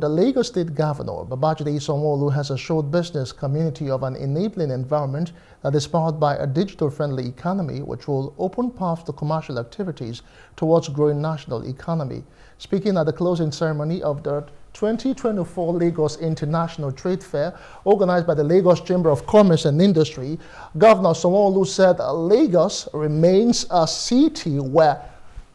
The Lagos State Governor, Babajide Sanwo-Olu, has assured business community of an enabling environment that is powered by a digital-friendly economy which will open paths to commercial activities towards growing national economy. Speaking at the closing ceremony of the 2024 Lagos International Trade Fair organized by the Lagos Chamber of Commerce and Industry, Governor Sanwo-Olu said Lagos remains a city where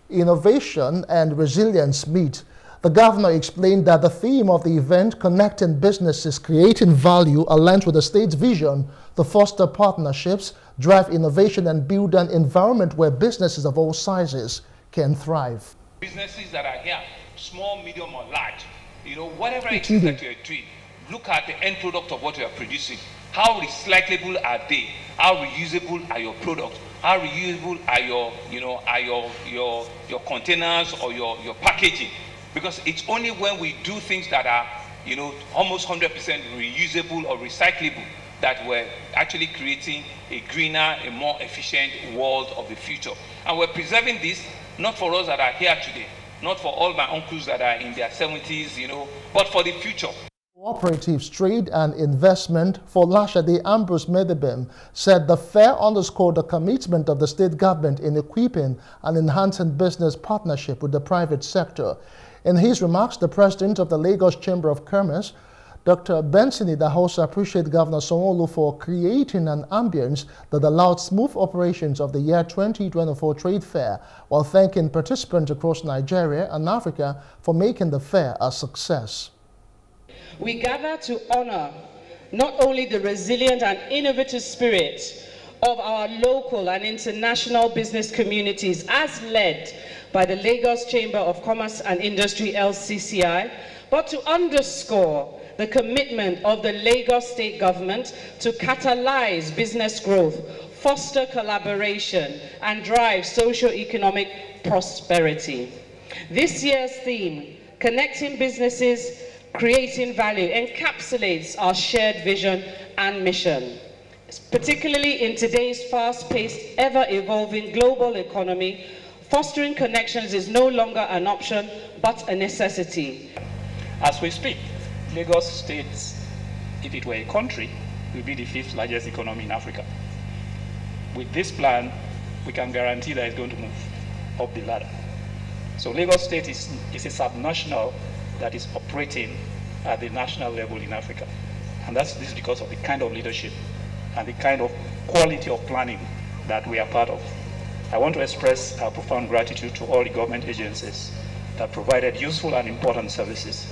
innovation and resilience meet. The governor explained that the theme of the event, Connecting Businesses, Creating Value, aligns with the state's vision to foster partnerships, drive innovation, and build an environment where businesses of all sizes can thrive. Businesses that are here, small, medium, or large, you know, whatever it is that you're doing, look at the end product of what you are producing. How recyclable are they? How reusable are your products? How reusable are your, you know, are your, your, your containers or your, your packaging? Because it's only when we do things that are, you know, almost 100% reusable or recyclable that we're actually creating a greener, a more efficient world of the future. And we're preserving this not for us that are here today, not for all my uncles that are in their 70s, you know, but for the future. Cooperatives Trade and Investment Folashade Ambrose Medebem said the fair underscored the commitment of the state government in equipping and enhancing business partnership with the private sector. In his remarks, the president of the Lagos Chamber of Commerce, Dr. Benson Idahosa appreciated Governor Sanwo-Olu for creating an ambience that allowed smooth operations of the year 2024 trade fair, while thanking participants across Nigeria and Africa for making the fair a success. We gather to honor not only the resilient and innovative spirit of our local and international business communities as led by the Lagos Chamber of Commerce and Industry, LCCI, but to underscore the commitment of the Lagos state government to catalyze business growth, foster collaboration, and drive socio-economic prosperity. This year's theme, Connecting Businesses, Creating Value, encapsulates our shared vision and mission particularly in today's fast-paced, ever-evolving global economy Fostering connections is no longer an option, but a necessity. As we speak, Lagos State, if it were a country, would be the fifth largest economy in Africa. With this plan, we can guarantee that it's going to move up the ladder. So Lagos State is, is a subnational that is operating at the national level in Africa. And that's this is because of the kind of leadership and the kind of quality of planning that we are part of. I want to express our profound gratitude to all the government agencies that provided useful and important services,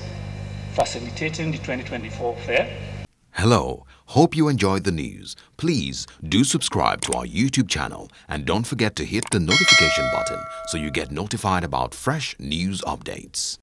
facilitating the 2024 fair. Hello, hope you enjoyed the news. Please do subscribe to our YouTube channel and don't forget to hit the notification button so you get notified about fresh news updates.